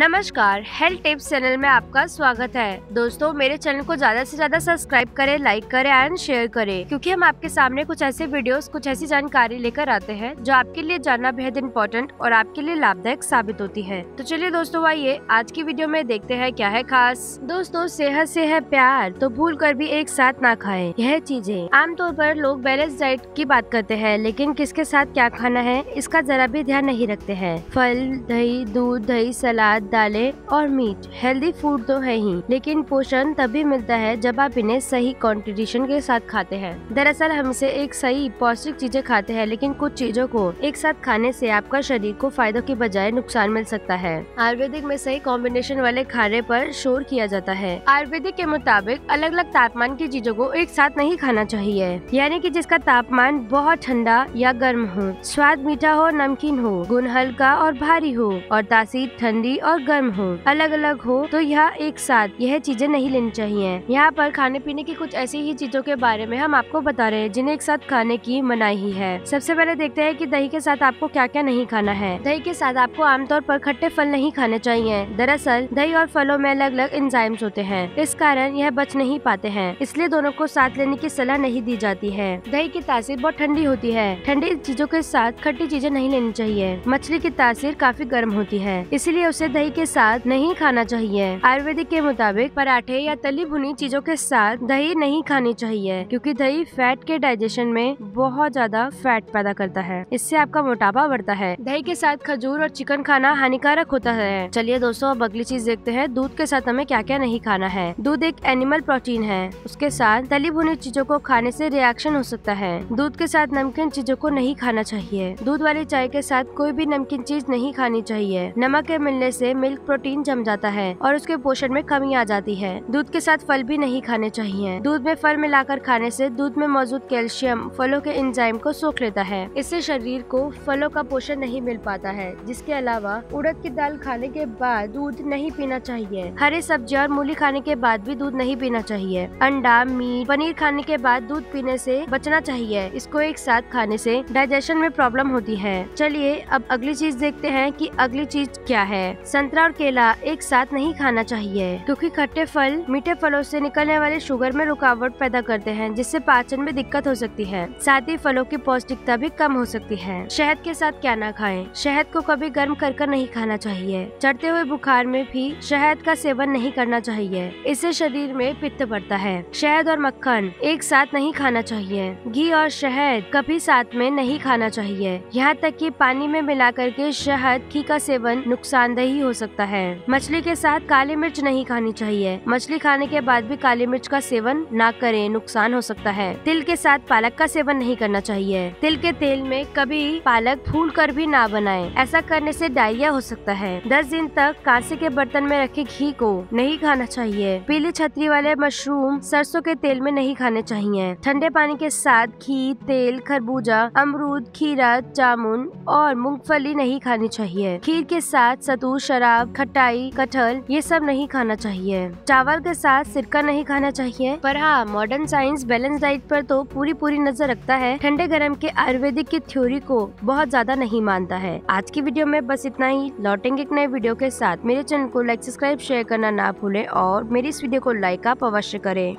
नमस्कार, health tips channel में आपका स्वागत है। दोस्तों, मेरे चैनल को ज़्यादा से ज़्यादा सब्सक्राइब करें, लाइक करें एंड शेयर करें, क्योंकि हम आपके सामने कुछ ऐसे वीडियोस, कुछ ऐसी जानकारी लेकर आते हैं, जो आपके लिए जानना बेहद इम्पोर्टेंट और आपके लिए लाभदायक साबित होती है। तो चलिए दोस्तों, आइए आज की वीडियो में देखते हैं क्या है खास। दोस्तों, सेहत से है प्यार तो भूल कर भी एक साथ ना खाए, यह चीज़ें। आमतौर पर लोग बैलेंस डाइट की बात करते हैं, लेकिन किसके साथ क्या खाना है, इसका जरा भी ध्यान नहीं रखते हैं। फल, दही, दूध, दही, सलाद दालें और मीट। हेल्दी फ़ूड तो है ही, लेकिन पोषण तभी मिलता है जब आप इन्हें सही कॉन्ट्रीब्यूशन के साथ खाते हैं। दरअसल हम इसे एक सही पौष्टिक चीज़ें खाते हैं, लेकिन कुछ चीज़ों को एक साथ खाने से आपका शरीर को फायदों के बजाय नुकसान मिल सकता है। आयुर्वेदिक में सही कॉम्बिनेशन वाले खाने पर शोर किया जाता है। आयुर्वेदिक के मुताबिक अलग अलग तापमान की चीज़ों को एक साथ नहीं खाना चाहिए, यानी कि जिसका तापमान बहुत ठंडा या गर्म हो, स्वाद मीठा हो, नमकीन हो, गुण हल्का और भारी हो, और तासीर ठंडी और गर्म हो अलग अलग हो तो यह एक साथ यह चीज़ें नहीं लेनी चाहिए। यहाँ पर खाने पीने की कुछ ऐसी ही चीज़ों के बारे में हम आपको बता रहे हैं, जिन्हें एक साथ खाने की मनाही है सबसे पहले देखते हैं कि दही के साथ आपको क्या क्या नहीं खाना है। दही के साथ आपको आमतौर पर खट्टे फल नहीं खाने चाहिए। दरअसल, दही और फलों में अलग अलग एंजाइम्स होते हैं। इस कारण यह बच नहीं पाते हैं, इसलिए दोनों को साथ लेने की सलाह नहीं दी जाती है। दही की तासीर बहुत ठंडी होती है। ठंडी चीज़ों के साथ खट्टी चीज़ें नहीं लेनी चाहिए। मछली की तासीर काफ़ी गर्म होती है, इसीलिए उसे दही के साथ नहीं खाना चाहिए। आयुर्वेदिक के मुताबिक पराठे या तली भुनी चीज़ों के साथ दही नहीं खानी चाहिए, क्योंकि दही फैट के डाइजेशन में बहुत ज़्यादा फैट पैदा करता है। इससे आपका मोटापा बढ़ता है। दही के साथ खजूर और चिकन खाना हानिकारक होता है। चलिए दोस्तों, अब अगली चीज़ देखते हैं, दूध के साथ हमें क्या क्या नहीं खाना है। दूध एक एनिमल प्रोटीन है। उसके साथ तली भुनी चीज़ों को खाने से रिएक्शन हो सकता है। दूध के साथ नमकीन चीज़ों को नहीं खाना चाहिए। दूध वाली चाय के साथ कोई भी नमकीन चीज़ नहीं खानी चाहिए। नमक के मिलने से मिल्क प्रोटीन जम जाता है और उसके पोषण में कमी आ जाती है। दूध के साथ फल भी नहीं खाने चाहिए। दूध में फल मिलाकर खाने से दूध में मौजूद कैल्शियम फलों के इंजाइम को सोख लेता है। इससे शरीर को फलों का पोषण नहीं मिल पाता है, जिसके अलावा उड़द की दाल खाने के बाद दूध नहीं पीना चाहिए। हरी सब्ज़ियाँ और मूली खाने के बाद भी दूध नहीं पीना चाहिए। अंडा, मीट, पनीर खाने के बाद दूध पीने से बचना चाहिए। इसको एक साथ खाने से डाइजेशन में प्रॉब्लम होती है। चलिए अब अगली चीज़ देखते हैं कि अगली चीज़ क्या है। संतरा और केला एक साथ नहीं खाना चाहिए, क्योंकि खट्टे फल मीठे फलों से निकलने वाले शुगर में रुकावट पैदा करते हैं, जिससे पाचन में दिक्कत हो सकती है। साथ ही फलों की पौष्टिकता भी कम हो सकती है। शहद के साथ क्या ना खाएँ, शहद को कभी गर्म कर कर नहीं खाना चाहिए। चढ़ते हुए बुखार में भी शहद का सेवन नहीं करना चाहिए, इससे शरीर में पित्त बढ़ता है। शहद और मक्खन एक साथ नहीं खाना चाहिए, घी और शहद कभी साथ में नहीं खाना चाहिए। यहाँ तक कि पानी में मिला करके शहद घी का सेवन नुकसानदेही हो सकता है। मछली के साथ काली मिर्च नहीं खानी चाहिए। मछली खाने के बाद भी काली मिर्च का सेवन ना करें, नुकसान हो सकता है। तिल के साथ पालक का सेवन नहीं करना चाहिए। तिल के तेल में कभी पालक फूल कर भी ना बनाएँ। ऐसा करने से डायरिया हो सकता है। दस दिन तक कांसे के बर्तन में रखे घी को। नहीं खाना चाहिए। पीली छतरी वाले मशरूम सरसों के तेल में नहीं खाने चाहिए। ठंडे पानी के साथ घी, तेल, खरबूजा, अमरूद, खीरा, जामुन और मूंगफली नहीं खानी चाहिए। खीर के साथ सतू शराब, खटाई, कटहल, ये सब नहीं खाना चाहिए। चावल के साथ सिरका नहीं खाना चाहिए। पर हाँ मॉडर्न साइंस बैलेंस डाइट पर तो पूरी पूरी नज़र रखता है। ठंडे गर्म के आयुर्वेदिक की थ्योरी को बहुत ज़्यादा नहीं मानता है। आज की वीडियो में बस इतना ही। लौटेंगे एक नए वीडियो के साथ। मेरे चैनल को लाइक सब्सक्राइब शेयर करना ना भूले और मेरी इस वीडियो को लाइक आप अवश्य करें।